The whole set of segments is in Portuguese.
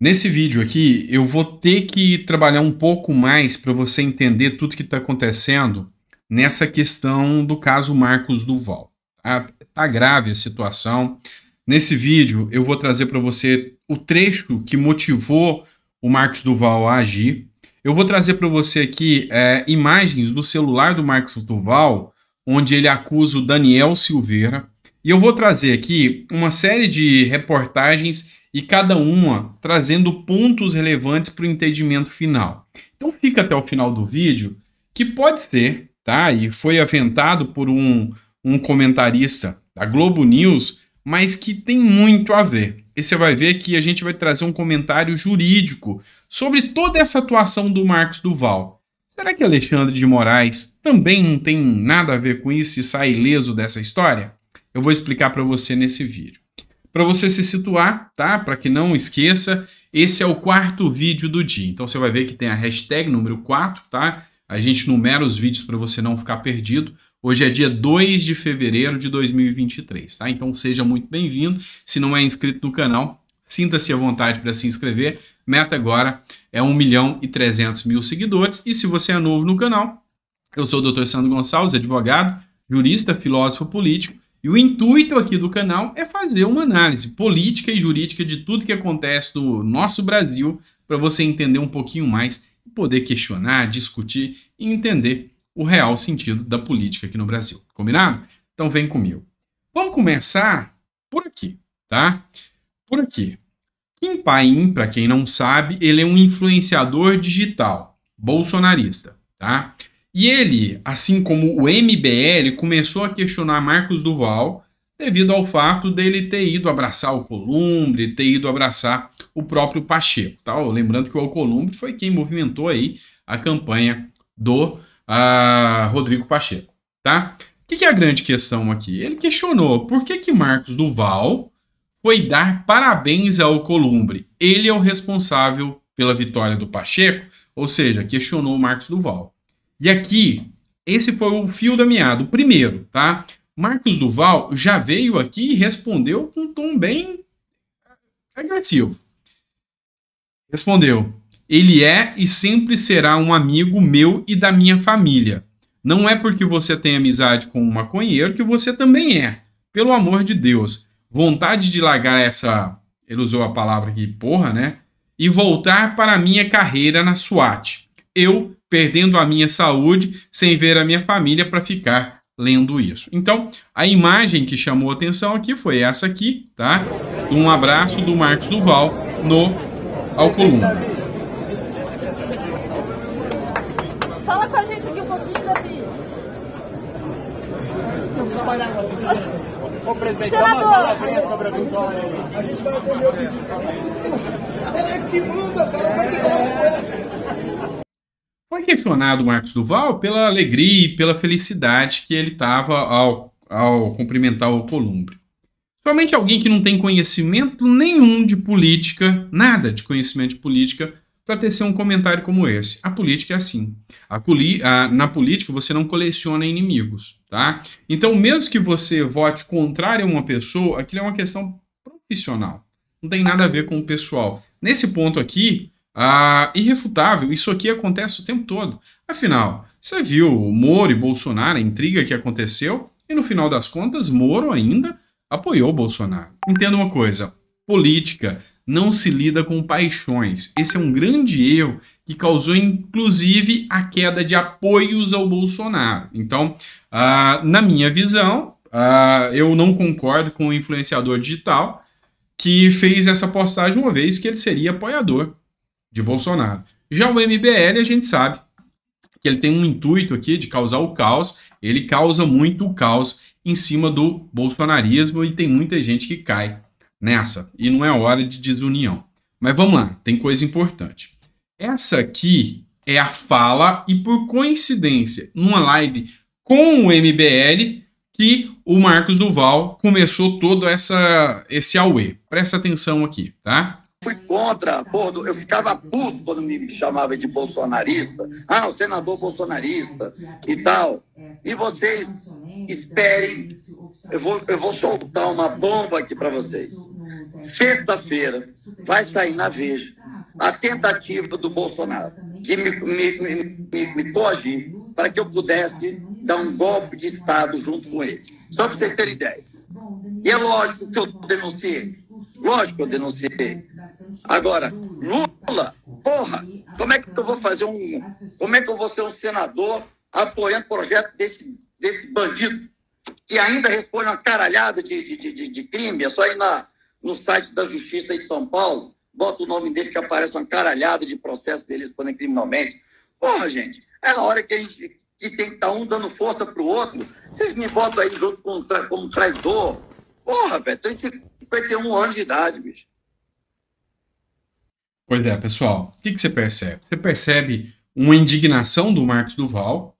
Nesse vídeo aqui, eu vou ter que trabalhar um pouco mais para você entender tudo que está acontecendo nessa questão do caso Marcos Duval. Tá? tá grave a situação. Nesse vídeo, eu vou trazer para você o trecho que motivou o Marcos Duval a agir. Eu vou trazer para você aqui é, imagens do celular do Marcos Duval, onde ele acusa o Daniel Silveira. E eu vou trazer aqui uma série de reportagens e cada uma trazendo pontos relevantes para o entendimento final. Então fica até o final do vídeo, que pode ser, tá? E foi aventado por um, um comentarista da Globo News, mas que tem muito a ver. E você vai ver que a gente vai trazer um comentário jurídico sobre toda essa atuação do Marcos Duval. Será que Alexandre de Moraes também não tem nada a ver com isso e sai ileso dessa história? Eu vou explicar para você nesse vídeo. Para você se situar, tá? Para que não esqueça, esse é o quarto vídeo do dia. Então você vai ver que tem a hashtag número 4, tá? A gente numera os vídeos para você não ficar perdido. Hoje é dia 2 de fevereiro de 2023, tá? Então seja muito bem-vindo. Se não é inscrito no canal, sinta-se à vontade para se inscrever. Meta agora é 1 milhão e 300 mil seguidores. E se você é novo no canal, eu sou o Dr. Sandro Gonçalves, advogado, jurista, filósofo político e o intuito aqui do canal é fazer uma análise política e jurídica de tudo que acontece no nosso Brasil para você entender um pouquinho mais poder questionar, discutir e entender o real sentido da política aqui no Brasil. Combinado? Então vem comigo. Vamos começar por aqui, tá? Por aqui. Kim Paim, para quem não sabe, ele é um influenciador digital bolsonarista, tá? E ele, assim como o MBL, começou a questionar Marcos Duval devido ao fato dele ter ido abraçar o Columbre, ter ido abraçar o próprio Pacheco. Tá? Lembrando que o Alcolumbre foi quem movimentou aí a campanha do uh, Rodrigo Pacheco. Tá? O que, que, é a grande questão aqui? Ele questionou por que, que Marcos Duval foi dar parabéns ao Columbre. Ele é o responsável pela vitória do Pacheco, ou seja, questionou o Marcos Duval. E aqui, esse foi o fio da meada, o primeiro, tá? Marcos Duval já veio aqui e respondeu com um tom bem agressivo. Respondeu: Ele é e sempre será um amigo meu e da minha família. Não é porque você tem amizade com um maconheiro que você também é. Pelo amor de Deus. Vontade de largar essa. Ele usou a palavra aqui, porra, né? E voltar para a minha carreira na SWAT. Eu perdendo a minha saúde sem ver a minha família para ficar lendo isso. Então, a imagem que chamou atenção aqui foi essa aqui, tá? Um abraço do Marcos Duval no Alcolumbre. Fala com a gente aqui um pouquinho, Davi. Ô, presidente, dá uma palavrinha sobre a vitória aí. A gente vai comer o. Ele é que manda, cara. Questionado o Marcos Duval pela alegria e pela felicidade que ele estava ao, ao cumprimentar o Columbre. Somente alguém que não tem conhecimento nenhum de política, nada de conhecimento de política, para tecer um comentário como esse. A política é assim. A, a, na política você não coleciona inimigos, tá? Então, mesmo que você vote contrário a uma pessoa, aquilo é uma questão profissional. Não tem nada a ver com o pessoal. Nesse ponto aqui, ah, irrefutável. Isso aqui acontece o tempo todo. Afinal, você viu Moro e Bolsonaro, a intriga que aconteceu, e no final das contas, Moro ainda apoiou Bolsonaro. Entenda uma coisa: política não se lida com paixões. Esse é um grande erro que causou, inclusive, a queda de apoios ao Bolsonaro. Então, ah, na minha visão, ah, eu não concordo com o influenciador digital que fez essa postagem uma vez que ele seria apoiador de Bolsonaro. Já o MBL, a gente sabe que ele tem um intuito aqui de causar o caos, ele causa muito o caos em cima do bolsonarismo e tem muita gente que cai nessa, e não é hora de desunião. Mas vamos lá, tem coisa importante. Essa aqui é a fala, e por coincidência, numa live com o MBL, que o Marcos Duval começou todo essa, esse auê. Presta atenção aqui, tá? Fui contra, porra, eu ficava puto quando me chamava de bolsonarista. Ah, o senador bolsonarista e tal. E vocês esperem, eu vou, eu vou soltar uma bomba aqui para vocês. Sexta-feira vai sair na Veja a tentativa do Bolsonaro de me, me, me, me coagir para que eu pudesse dar um golpe de Estado junto com ele. Só para vocês terem ideia. E é lógico que eu denunciei. Lógico que eu denunciei. Agora, Lula, porra, como é que eu vou fazer um. Como é que eu vou ser um senador apoiando projeto desse, desse bandido que ainda responde uma caralhada de, de, de, de crime? É só ir na, no site da Justiça de São Paulo, bota o nome dele que aparece uma caralhada de processos dele respondendo criminalmente. Porra, gente, é a hora que a gente que tem que estar tá um dando força pro outro. Vocês me botam aí junto com, como traidor. Porra, velho, tem 51 anos de idade, bicho. Pois é, pessoal. O que, que você percebe? Você percebe uma indignação do Marcos Duval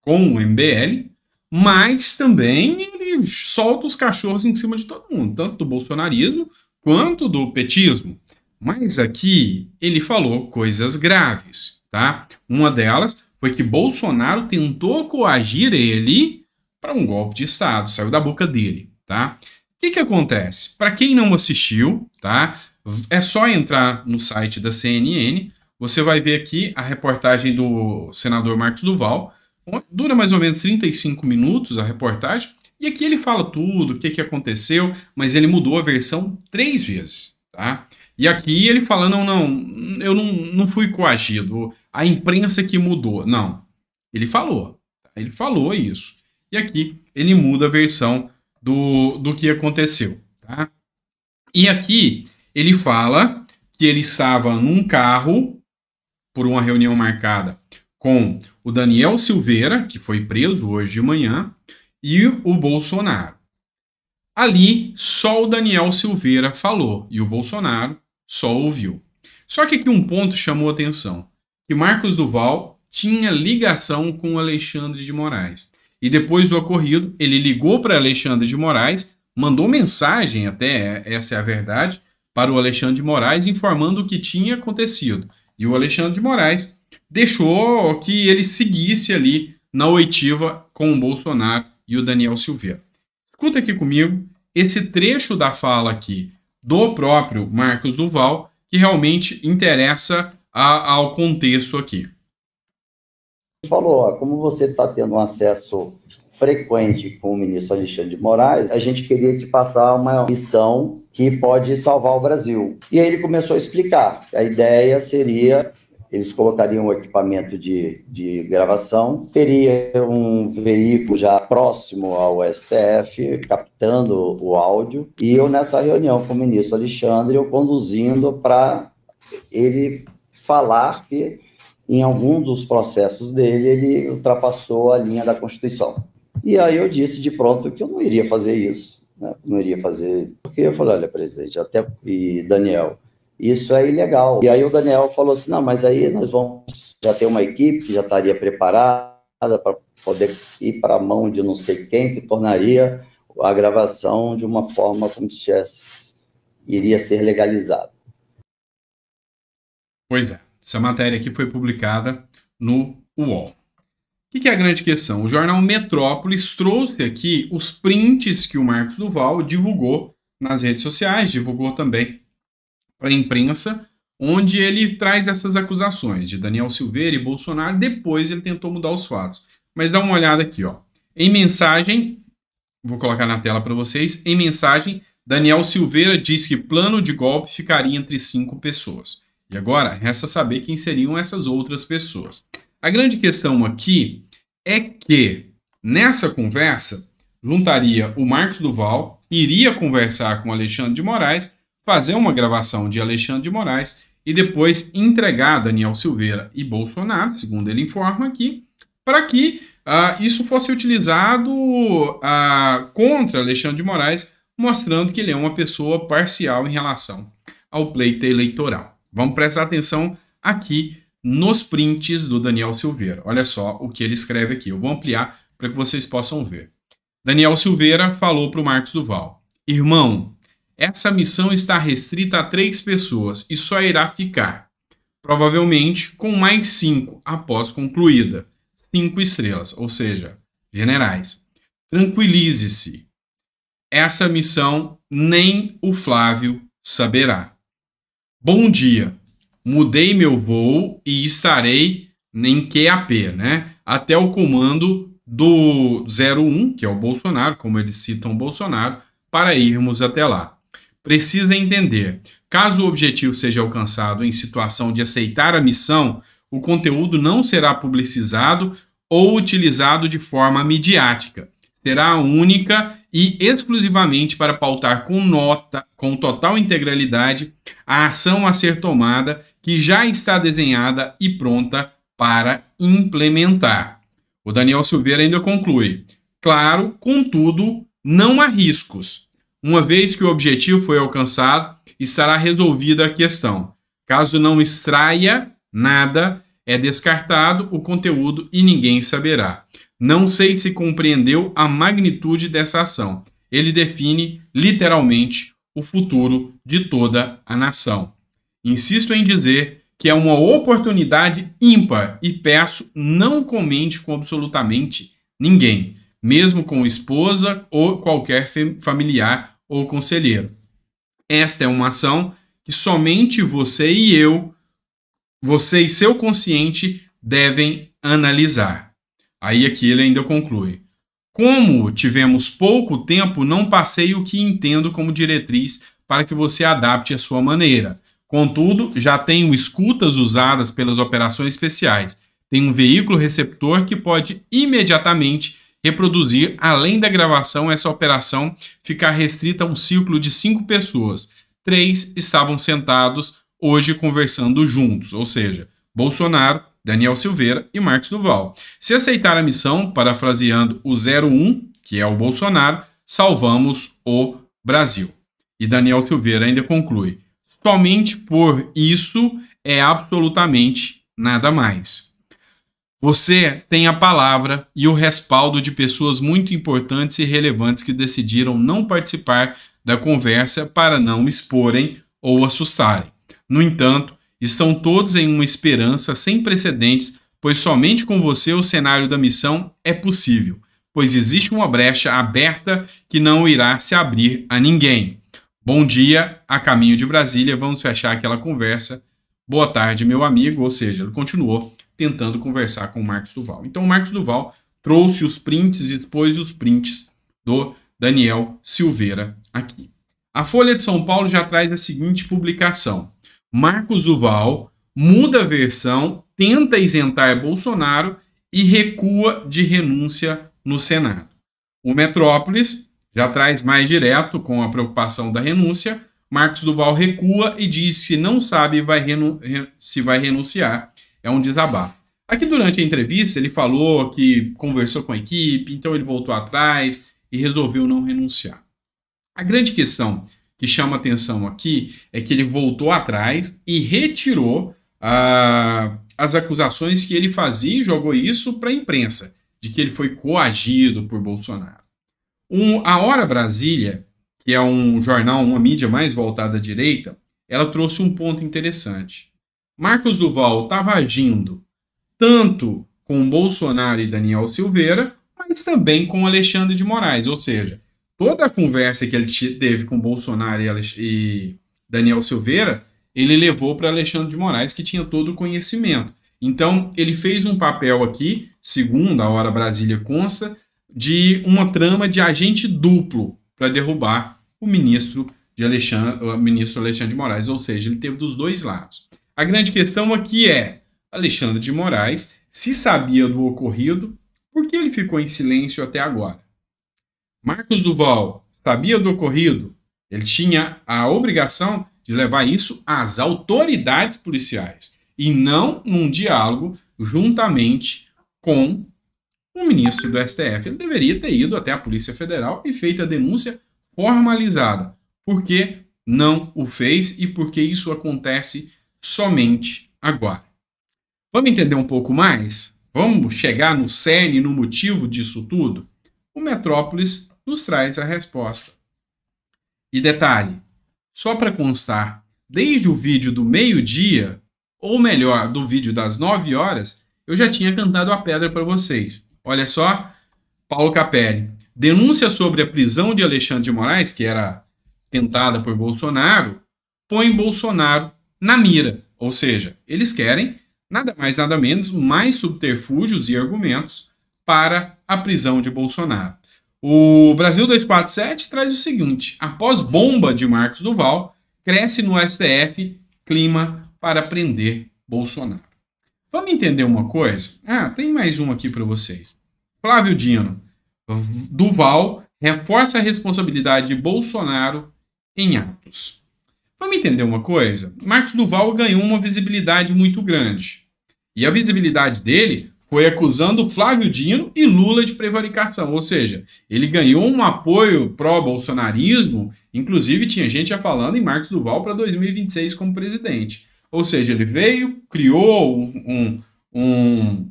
com o MBL, mas também ele solta os cachorros em cima de todo mundo, tanto do bolsonarismo quanto do petismo. Mas aqui ele falou coisas graves, tá? Uma delas foi que Bolsonaro tentou coagir ele para um golpe de Estado, saiu da boca dele, tá? O que, que acontece? Para quem não assistiu, tá? É só entrar no site da CNN, você vai ver aqui a reportagem do senador Marcos Duval. Dura mais ou menos 35 minutos a reportagem, e aqui ele fala tudo, o que, que aconteceu, mas ele mudou a versão três vezes, tá? E aqui ele fala, não, não, eu não, não fui coagido, a imprensa que mudou. Não, ele falou, tá? ele falou isso. E aqui ele muda a versão do, do que aconteceu, tá? E aqui ele fala que ele estava num carro por uma reunião marcada com o Daniel Silveira, que foi preso hoje de manhã, e o Bolsonaro. Ali, só o Daniel Silveira falou e o Bolsonaro só ouviu. Só que aqui um ponto chamou atenção, que Marcos Duval tinha ligação com Alexandre de Moraes. E depois do ocorrido, ele ligou para Alexandre de Moraes, mandou mensagem, até essa é a verdade, para o Alexandre de Moraes informando o que tinha acontecido. E o Alexandre de Moraes deixou que ele seguisse ali na oitiva com o Bolsonaro e o Daniel Silveira. Escuta aqui comigo esse trecho da fala aqui do próprio Marcos Duval, que realmente interessa a, ao contexto aqui. Falou, ó, como você está tendo acesso frequente com o ministro Alexandre de Moraes, a gente queria te passar uma missão que pode salvar o Brasil. E aí ele começou a explicar. A ideia seria eles colocariam o equipamento de, de gravação, teria um veículo já próximo ao STF, captando o áudio, e eu nessa reunião com o ministro Alexandre, eu conduzindo para ele falar que em algum dos processos dele ele ultrapassou a linha da Constituição. E aí eu disse de pronto que eu não iria fazer isso, né? não iria fazer, porque eu falei, olha, presidente, até e Daniel, isso é ilegal. E aí o Daniel falou assim, não, mas aí nós vamos já ter uma equipe que já estaria preparada para poder ir para a mão de não sei quem, que tornaria a gravação de uma forma como se tivesse, iria ser legalizado. Pois é, essa matéria aqui foi publicada no UOL. O que, é a grande questão? O jornal Metrópolis trouxe aqui os prints que o Marcos Duval divulgou nas redes sociais, divulgou também para a imprensa, onde ele traz essas acusações de Daniel Silveira e Bolsonaro. Depois ele tentou mudar os fatos. Mas dá uma olhada aqui, ó. Em mensagem, vou colocar na tela para vocês. Em mensagem, Daniel Silveira diz que plano de golpe ficaria entre cinco pessoas. E agora resta saber quem seriam essas outras pessoas. A grande questão aqui é que nessa conversa juntaria o Marcos Duval, iria conversar com Alexandre de Moraes, fazer uma gravação de Alexandre de Moraes e depois entregar Daniel Silveira e Bolsonaro, segundo ele informa aqui, para que uh, isso fosse utilizado uh, contra Alexandre de Moraes, mostrando que ele é uma pessoa parcial em relação ao pleito eleitoral. Vamos prestar atenção aqui nos prints do Daniel Silveira. Olha só o que ele escreve aqui. Eu vou ampliar para que vocês possam ver. Daniel Silveira falou para o Marcos Duval: Irmão, essa missão está restrita a três pessoas e só irá ficar, provavelmente, com mais cinco após concluída. Cinco estrelas, ou seja, generais. Tranquilize-se. Essa missão nem o Flávio saberá. Bom dia. Mudei meu voo e estarei em QAP, né? Até o comando do 01, que é o Bolsonaro, como eles citam Bolsonaro, para irmos até lá. Precisa entender, caso o objetivo seja alcançado em situação de aceitar a missão, o conteúdo não será publicizado ou utilizado de forma midiática. Será única e exclusivamente para pautar com nota, com total integralidade, a ação a ser tomada que já está desenhada e pronta para implementar. O Daniel Silveira ainda conclui: claro, contudo, não há riscos. Uma vez que o objetivo foi alcançado, estará resolvida a questão. Caso não extraia nada, é descartado o conteúdo e ninguém saberá. Não sei se compreendeu a magnitude dessa ação. Ele define, literalmente, o futuro de toda a nação. Insisto em dizer que é uma oportunidade ímpar e peço não comente com absolutamente ninguém, mesmo com esposa ou qualquer familiar ou conselheiro. Esta é uma ação que somente você e eu, você e seu consciente devem analisar. Aí aqui ele ainda conclui. Como tivemos pouco tempo, não passei o que entendo como diretriz para que você adapte a sua maneira. Contudo, já tenho escutas usadas pelas operações especiais. Tem um veículo receptor que pode imediatamente reproduzir, além da gravação, essa operação ficar restrita a um círculo de cinco pessoas. Três estavam sentados hoje conversando juntos, ou seja, Bolsonaro, Daniel Silveira e Marcos Duval. Se aceitar a missão, parafraseando o 01, que é o Bolsonaro, salvamos o Brasil. E Daniel Silveira ainda conclui: somente por isso é absolutamente nada mais. Você tem a palavra e o respaldo de pessoas muito importantes e relevantes que decidiram não participar da conversa para não exporem ou assustarem. No entanto, estão todos em uma esperança sem precedentes, pois somente com você o cenário da missão é possível, pois existe uma brecha aberta que não irá se abrir a ninguém. Bom dia, a caminho de Brasília, vamos fechar aquela conversa. Boa tarde, meu amigo, ou seja, ele continuou tentando conversar com o Marcos Duval. Então, o Marcos Duval trouxe os prints e expôs os prints do Daniel Silveira aqui. A Folha de São Paulo já traz a seguinte publicação: Marcos Duval muda a versão, tenta isentar Bolsonaro e recua de renúncia no Senado. O Metrópolis já traz mais direto com a preocupação da renúncia. Marcos Duval recua e diz que não sabe vai se vai renunciar é um desabafo. Aqui durante a entrevista ele falou que conversou com a equipe, então ele voltou atrás e resolveu não renunciar. A grande questão que chama atenção aqui é que ele voltou atrás e retirou ah, as acusações que ele fazia e jogou isso para a imprensa, de que ele foi coagido por Bolsonaro. Um, a Hora Brasília, que é um jornal, uma mídia mais voltada à direita, ela trouxe um ponto interessante. Marcos Duval estava agindo tanto com Bolsonaro e Daniel Silveira, mas também com Alexandre de Moraes. Ou seja, toda a conversa que ele teve com Bolsonaro e Daniel Silveira, ele levou para Alexandre de Moraes, que tinha todo o conhecimento. Então, ele fez um papel aqui, segundo a Hora Brasília consta, de uma trama de agente duplo para derrubar o ministro de Alexandre, o ministro Alexandre de Moraes, ou seja, ele teve dos dois lados. A grande questão aqui é: Alexandre de Moraes se sabia do ocorrido, por que ele ficou em silêncio até agora? Marcos Duval sabia do ocorrido, ele tinha a obrigação de levar isso às autoridades policiais e não num diálogo juntamente com o ministro do STF. Ele deveria ter ido até a Polícia Federal e feito a denúncia formalizada. Por que não o fez e por que isso acontece somente agora. Vamos entender um pouco mais? Vamos chegar no cerne, no motivo disso tudo? O Metrópolis nos traz a resposta. E detalhe, só para constar, desde o vídeo do meio-dia, ou melhor, do vídeo das 9 horas, eu já tinha cantado a pedra para vocês. Olha só, Paulo Capelli. Denúncia sobre a prisão de Alexandre de Moraes, que era tentada por Bolsonaro, põe Bolsonaro na mira. Ou seja, eles querem nada mais nada menos mais subterfúgios e argumentos para a prisão de Bolsonaro. O Brasil 247 traz o seguinte: após bomba de Marcos Duval, cresce no STF clima para prender Bolsonaro. Vamos entender uma coisa? Ah, tem mais uma aqui para vocês. Flávio Dino. Duval reforça a responsabilidade de Bolsonaro em atos. Vamos entender uma coisa? Marcos Duval ganhou uma visibilidade muito grande. E a visibilidade dele foi acusando Flávio Dino e Lula de prevaricação. Ou seja, ele ganhou um apoio pró-bolsonarismo, inclusive tinha gente já falando em Marcos Duval para 2026 como presidente. Ou seja, ele veio, criou um, um,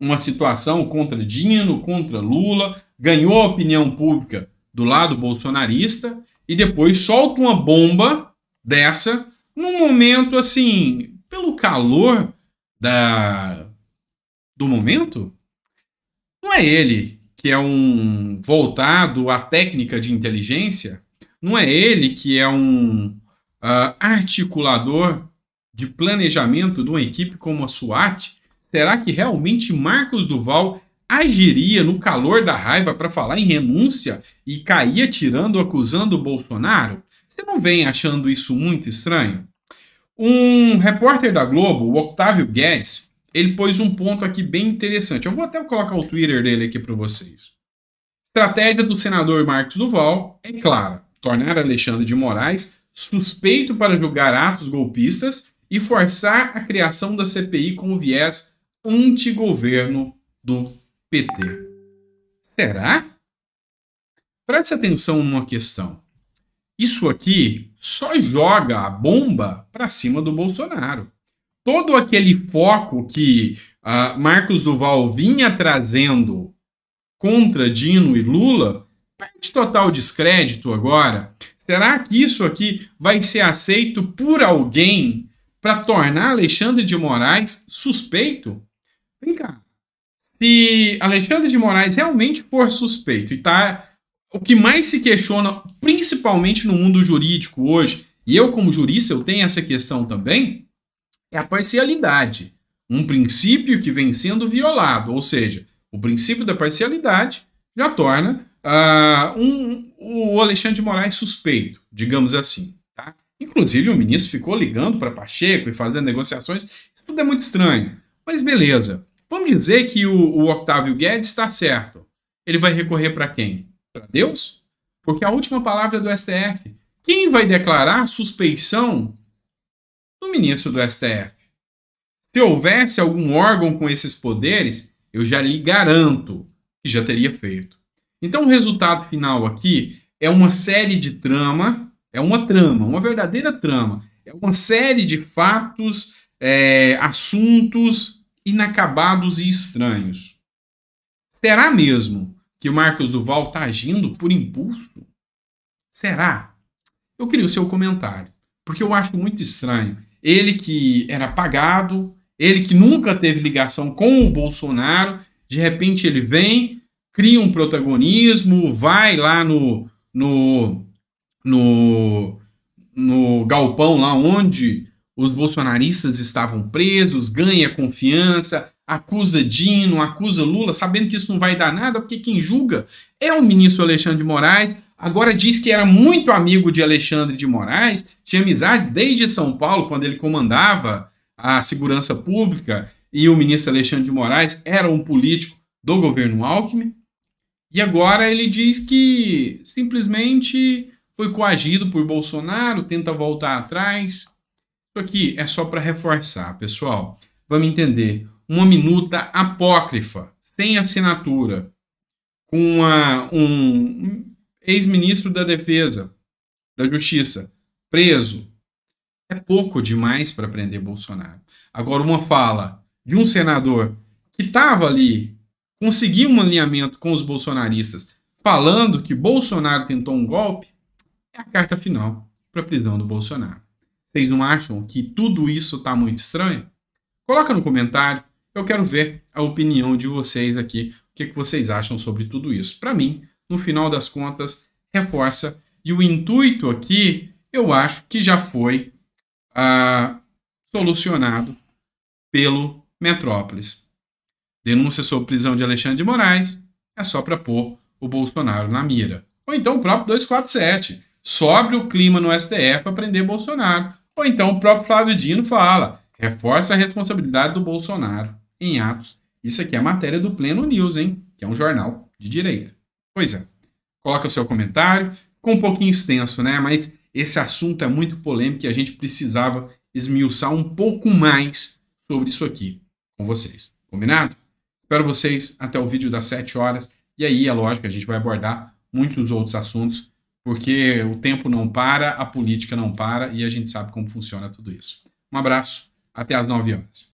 uma situação contra Dino, contra Lula, ganhou a opinião pública do lado bolsonarista e depois solta uma bomba dessa num momento assim, pelo calor da do momento, não é ele que é um voltado à técnica de inteligência, não é ele que é um uh, articulador de planejamento de uma equipe como a SWAT, será que realmente Marcos Duval agiria no calor da raiva para falar em renúncia e cair atirando, acusando o Bolsonaro? Você não vem achando isso muito estranho? Um repórter da Globo, o Octávio Guedes, ele pôs um ponto aqui bem interessante. Eu vou até colocar o Twitter dele aqui para vocês. Estratégia do senador Marcos Duval é clara: tornar Alexandre de Moraes suspeito para julgar atos golpistas e forçar a criação da CPI com o viés antigoverno do PT. Será? Preste atenção numa questão. Isso aqui só joga a bomba para cima do Bolsonaro. Todo aquele foco que uh, Marcos Duval vinha trazendo contra Dino e Lula perde total descrédito agora. Será que isso aqui vai ser aceito por alguém para tornar Alexandre de Moraes suspeito? Vem cá. Se Alexandre de Moraes realmente for suspeito e tá o que mais se questiona, principalmente no mundo jurídico hoje, e eu como jurista eu tenho essa questão também, é a parcialidade. Um princípio que vem sendo violado, ou seja, o princípio da parcialidade já torna uh, um, o Alexandre de Moraes suspeito, digamos assim. Inclusive, o ministro ficou ligando para Pacheco e fazendo negociações. Isso tudo é muito estranho. Mas beleza. Vamos dizer que o, o Octávio Guedes está certo. Ele vai recorrer para quem? Para Deus? Porque a última palavra é do STF. Quem vai declarar suspeição do ministro do STF? Se houvesse algum órgão com esses poderes, eu já lhe garanto que já teria feito. Então, o resultado final aqui é uma série de trama é uma trama, uma verdadeira trama. É uma série de fatos, é, assuntos inacabados e estranhos. Será mesmo que o Marcos Duval está agindo por impulso? Será? Eu queria o seu comentário, porque eu acho muito estranho. Ele que era pagado, ele que nunca teve ligação com o Bolsonaro, de repente ele vem, cria um protagonismo, vai lá no, no no, no galpão lá onde os bolsonaristas estavam presos, ganha confiança, acusa Dino, acusa Lula, sabendo que isso não vai dar nada, porque quem julga é o ministro Alexandre de Moraes. Agora diz que era muito amigo de Alexandre de Moraes, tinha amizade desde São Paulo, quando ele comandava a segurança pública, e o ministro Alexandre de Moraes era um político do governo Alckmin. E agora ele diz que simplesmente foi coagido por Bolsonaro, tenta voltar atrás. Isso aqui é só para reforçar, pessoal. Vamos entender. Uma minuta apócrifa, sem assinatura, com uma, um ex-ministro da Defesa, da Justiça, preso, é pouco demais para prender Bolsonaro. Agora, uma fala de um senador que estava ali, conseguiu um alinhamento com os bolsonaristas, falando que Bolsonaro tentou um golpe, é a carta final para a prisão do Bolsonaro. Vocês não acham que tudo isso está muito estranho? Coloca no comentário. Eu quero ver a opinião de vocês aqui. O que, que vocês acham sobre tudo isso? Para mim, no final das contas, reforça. E o intuito aqui, eu acho que já foi ah, solucionado pelo Metrópolis. Denúncia sobre prisão de Alexandre de Moraes é só para pôr o Bolsonaro na mira. Ou então o próprio 247. Sobre o clima no STF para prender Bolsonaro. Ou então o próprio Flávio Dino fala, reforça a responsabilidade do Bolsonaro em atos. Isso aqui é matéria do Pleno News, hein? Que é um jornal de direita. Pois é. Coloca o seu comentário. Ficou um pouquinho extenso, né? Mas esse assunto é muito polêmico e a gente precisava esmiuçar um pouco mais sobre isso aqui com vocês. Combinado? Espero vocês até o vídeo das 7 horas. E aí, é lógico, a gente vai abordar muitos outros assuntos, porque o tempo não para, a política não para e a gente sabe como funciona tudo isso. Um abraço, até às 9 horas.